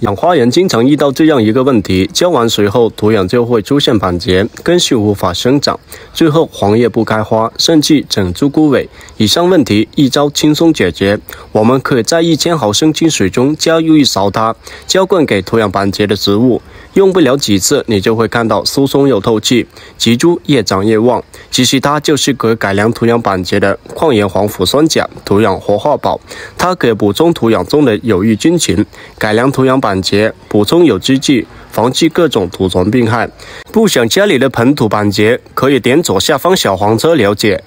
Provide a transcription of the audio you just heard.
养花人经常遇到这样一个问题：浇完水后，土壤就会出现板结，根系无法生长，最后黄叶不开花，甚至整株枯萎。以上问题一招轻松解决，我们可以在一千毫升清水中加入一勺它，浇灌给土壤板结的植物。用不了几次，你就会看到疏松又透气，植株越长越旺。其实它就是可改良土壤板结的矿源黄腐酸钾土壤活化宝，它可以补充土壤中的有益菌群，改良土壤板结，补充有机剂，防治各种土虫病害。不想家里的盆土板结，可以点左下方小黄车了解。